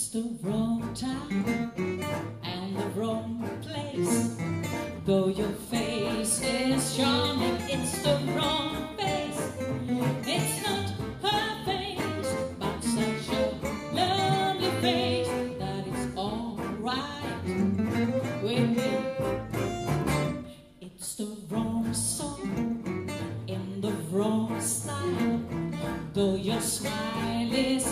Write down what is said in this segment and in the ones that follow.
It's the wrong time and the wrong place. Though your face is charming, it's the wrong face. It's not her face, but such a lovely face that it's alright with me. It's the wrong song in the wrong style. Though your smile is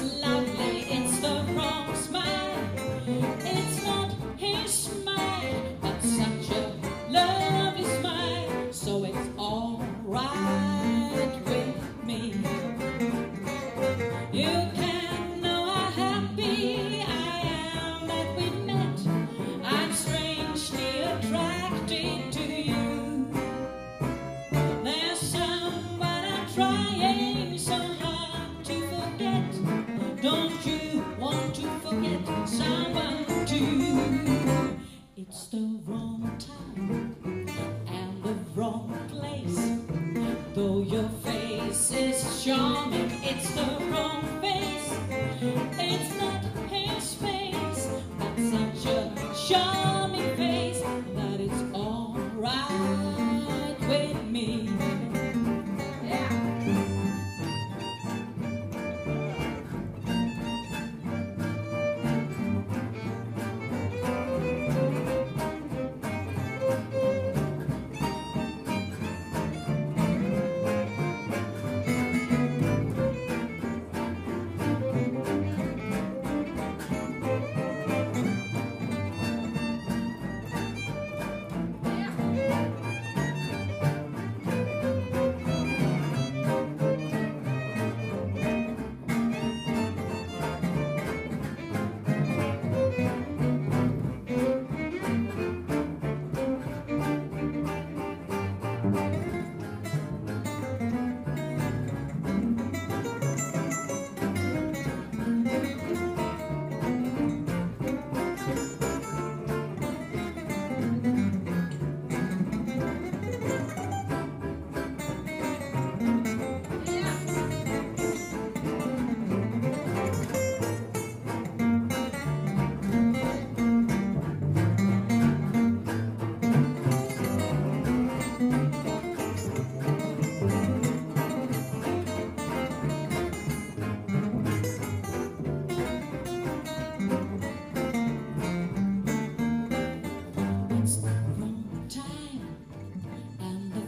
This is charming, it's the wrong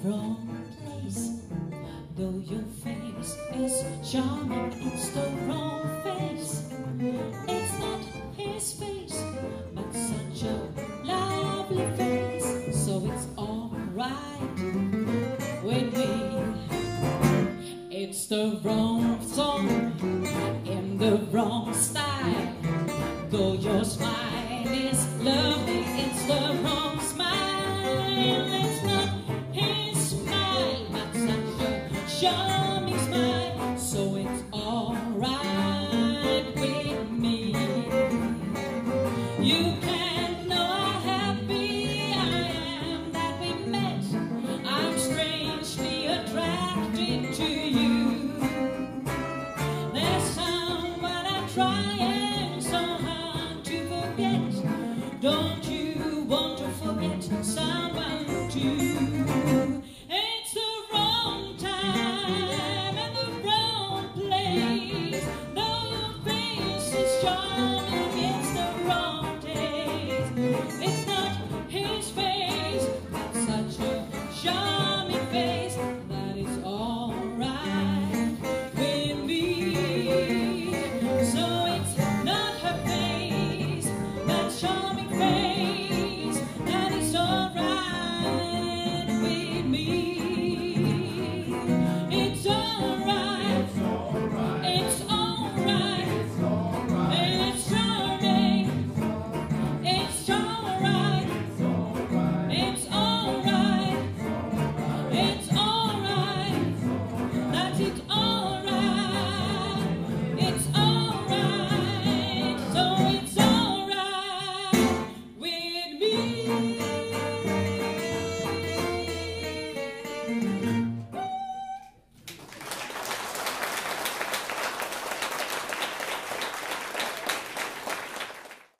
wrong place. Though your face is charming It's the wrong face. It's not his face But such a lovely face. So it's alright With me. It's the wrong song In the wrong style. charming smile, so it's alright with me. You can't know how happy I am that we met. I'm strangely attracted to you. There's someone I'm trying so hard to forget. Don't you want to forget someone too?